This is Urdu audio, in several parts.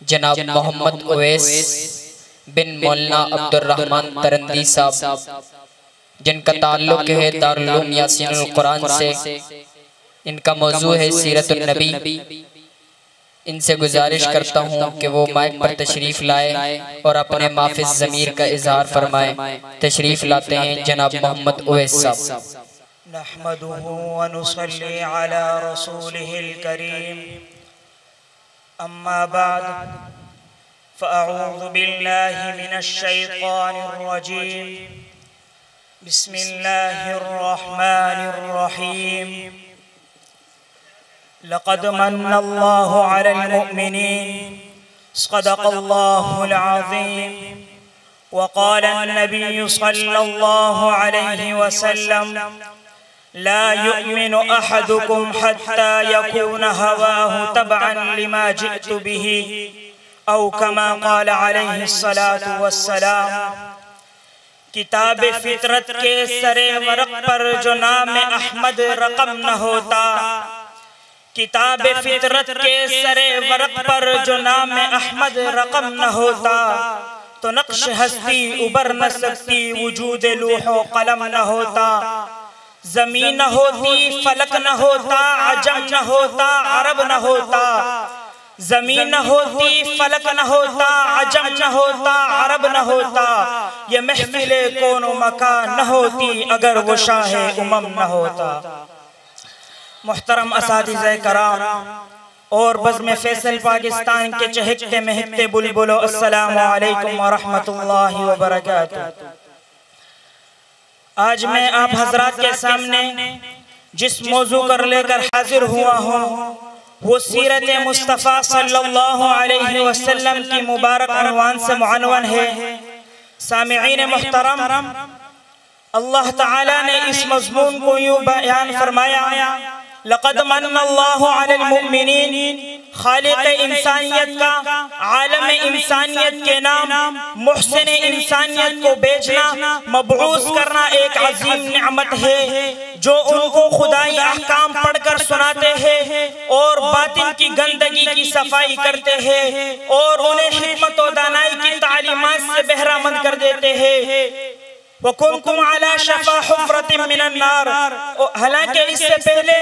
جناب محمد اویس بن مولانا عبد الرحمن ترندی صاحب جن کا تعلق ہے دارالعلوم یاسین القرآن سے ان کا موضوع ہے سیرت النبی۔ ان سے گزارش کرتا ہوں کہ وہ مائک پر تشریف لائے اور اپنے مافظ ضمیر کا اظہار فرمائے۔ تشریف لاتے ہیں جناب محمد اویس صاحب۔ نحمده ونصلي على رسوله الكريم۔ أما بعد فأعوذ بالله من الشيطان الرجيم. بسم الله الرحمن الرحيم. لقد من الله على المؤمنين. صدق الله العظيم. وقال النبي صلى الله عليه وسلم لا يؤمن أحدكم حتى يكون هواه تبعا لما جئت به، أو كما قال عليه الصلاة والسلام، کتاب فطرت کے سر ورق پر جو نام احمد رقم نہ ہوتا، کتاب فطرت کے سر ورق پر جو نام احمد رقم نہ ہوتا، تو نقش ہستی ابر نہ سکتی وجود لوح و قلم نہ ہوتا۔ زمین نہ ہوتی، فلک نہ ہوتا، عجم نہ ہوتا، عرب نہ ہوتا۔ زمین نہ ہوتی، فلک نہ ہوتا، عجم نہ ہوتا، عرب نہ ہوتا۔ یہ محفل کون و مکان نہ ہوتی اگر وہ شاہ امم نہ ہوتا۔ محترم اساتذہ کرام، اور بزم فیصل پاکستان کے چہکتے مہکتے بلبلو السلام علیکم ورحمت اللہ وبرکاتہ۔ آج میں آپ حضرات کے سامنے جس موضوع کر لے کر حاضر ہوا ہوں وہ سیرت مصطفیٰ صلی اللہ علیہ وسلم کی مبارک عنوان سے معنون ہے سامعین محترم اللہ تعالیٰ نے اس مضمون کو یوں بیان فرمایا لقد من اللہ علی المؤمنین خالق انسانیت کا عالم انسانیت کے نام محسن انسانیت کو بیچنا مبعوث کرنا ایک عظیم نعمت ہے جو ان کو خدائی احکام پڑھ کر سناتے ہیں اور باطن کی گندگی کی صفائی کرتے ہیں اور انہیں حکمت و دانائی کی تعلیمات سے بہرہ مند کر دیتے ہیں۔ وَكُنْتُمْ عَلَى شَفَا حُفْرَةٍ مِّنَ النَّارِ. حالانکہ اس سے پہلے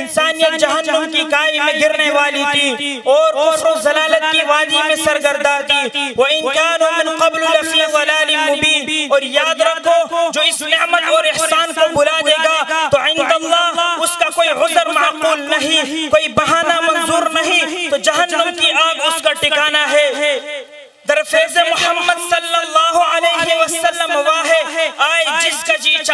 انسانیت جہنم کی کائی میں گرنے والی تھی اور کفر و ضلالت کی وادی میں سرگردہ تھی. وَإِن كَانُوا مِن قَبْلُ لَفِي ضَلَالٍ مُبِينٍ. اور یاد رکھو جو اس نعمت اور احسان کو بلا دے گا تو عند اللہ اس کا کوئی عذر معقول نہیں کوئی بہانہ منظور نہیں تو جہنم کی آگ اس کا ٹکانہ ہے در فیض محمد صلی اللہ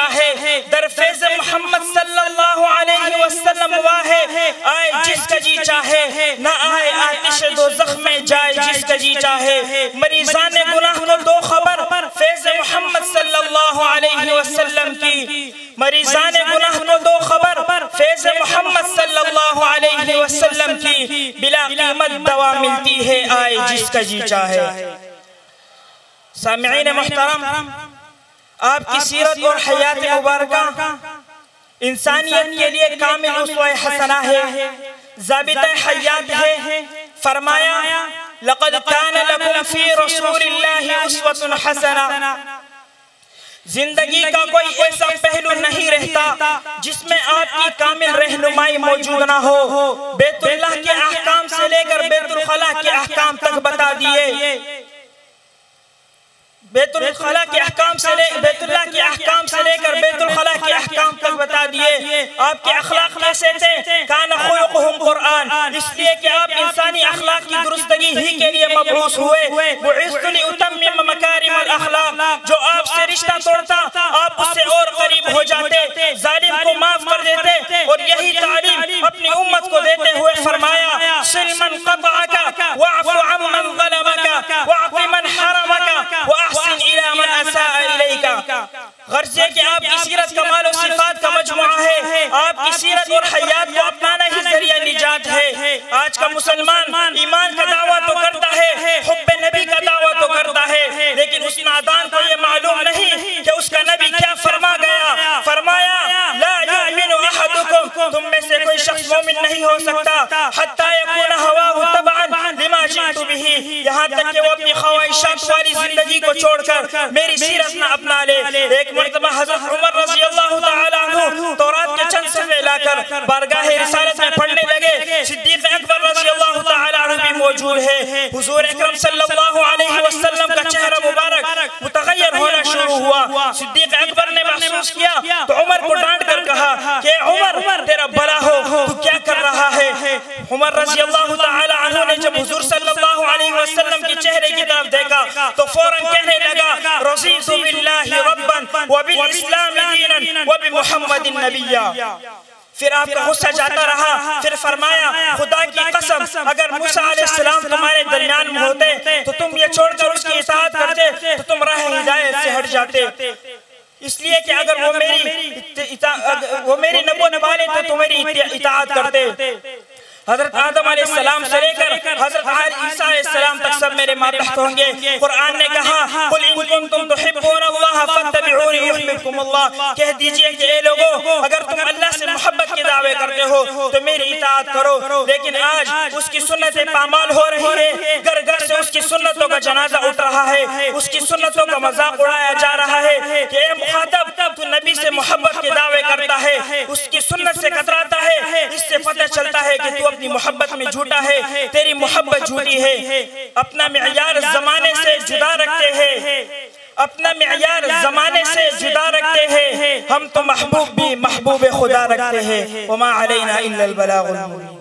کا جی چاہے در فیض محمد صلی اللہ علیہ وسلم واہے آئے جس کا جی چاہے۔ نہ آئے آتش دو زخم جائے جس کا جی چاہے۔ مریضان گناہ کو دو خبر۔ فیض محمد صلی اللہ علیہ وسلم کی۔ مریضان گناہ کو دو خبر۔ فیض محمد صلی اللہ علیہ وسلم کی۔ بلا قیمت دوا ملتی ہے۔ آئے جس کا جی چاہے۔ سامعین محترم آپ کی سیرت اور حیات مبارکہ انسانیت کے لیے کامل اسوہ حسنہ ہے ضابط حیات ہے۔ فرمایا لقد كان لكم في رسول الله اسوة حسنہ۔ زندگی کا کوئی ایسا پہلو نہیں رہتا جس میں آپ کی کامل رہنمائی موجود نہ ہو۔ بیت اللہ کے احکام سے لے کر بیت الخلا کے احکام تک بتا دیئے بیت الخلا کے احکام سے لے بیت اللہ کے احکام سے لے کر بیت الخلا کے احکام تک بتا دیئے آپ کے اخلاق کیسے تھے؟ کان خلقہم قرآن۔ اس لیے کہ آپ انسانی اخلاق کی درستگی ہی کے لیے مبعوث ہوئے۔ بعثت لأتمم مکارم الاخلاق جو آپ سے رشتہ توڑتا آپ اس سے اور قریب ہو جاتے ظالم کو معاف کر دیتے۔ اور یہی تعلیم اپنی امت کو دیتے ہوئے فرمایا سل من قطعک الیکا غرض یہ کہ آپ کی سیرت کمال و صفات کا مجموعہ ہے۔ آپ کی سیرت اور حیات کو اپنانا ہی ذریعہ نجات ہے۔ آج کا مسلمان ایمان کا دعویٰ خواہشات والی زندگی کو چھوڑ کر میری سیرت نہ اپنا لے۔ ایک مرتبہ حضرت عمر رضی اللہ تعالیٰ عنہ تورات کے چند صفحے لا کر بارگاہ رسالت میں پڑھنے لگے۔ صدیق اکبر رضی اللہ تعالیٰ عنہ بھی موجود ہے۔ حضور اکرم صلی اللہ علیہ وسلم کا چہرہ مبارک متغیر ہونا شروع ہوا۔ صدیق اکبر نے محسوس کیا تو عمر کو ڈانٹ کر کہا کہ عمر، تیرا بلا ہو، تو کیا کر رہا ہے؟ عمر رضی اللہ تعالی عنہ نے جب حضور صلی اللہ علیہ وسلم دیکھا تو فوراں کہنے لگا، رضیت باللہ ربا وبالاسلام دینا وبمحمد النبیہ پھر آپ کا غصہ جاتا رہا، پھر فرمایا، خدا کی قسم، اگر موسیٰ علیہ السلام تمہارے درمیان میں ہوتے، تو تم یہ چھوڑ کر اس کی اطاعت کرتے، تو تم راہ ہدایت سے ہٹ جاتے۔ اس لیے کہ اگر وہ میری وہ میری نبوت والے تو تمہاری اطاعت کرتے۔ حضرت آدم علیہ السلام سے لے کر حضرت عیسیٰ علیہ السلام تک سب میرے ماتحت ہوں گے۔ قرآن نے کہا قل ان کنتم تحبون اللہ فاتبعونی یحببکم اللہ۔ کہہ دیجیے کہ اے لوگو اگر تم اللہ سے محبت کے دعوے کرتے ہو تو میری اطاعت کرو۔ لیکن آج اس کی سنتیں پامال ہو رہی ہے گر گر سے اس کی سنتوں کا جنازہ اٹھ رہا ہے۔ اس کی سنتوں کا مذاق اڑایا جا رہا ہے کہ اے مخاطب تو نبی سے محبت کے دعوے کرتا ہے۔ اس کی سنت سے قطراتا کہ تو اپنی محبت میں جھوٹا ہے، تیری محبت جھوٹی ہے۔ اپنا معیار زمانے سے جدا رکھتے ہیں۔ اپنا معیار زمانے سے جدا رکھتے ہیں۔ ہم تو محبوب بھی محبوب خدا رکھتے ہیں۔ وما علینا الا البلاغ المبین۔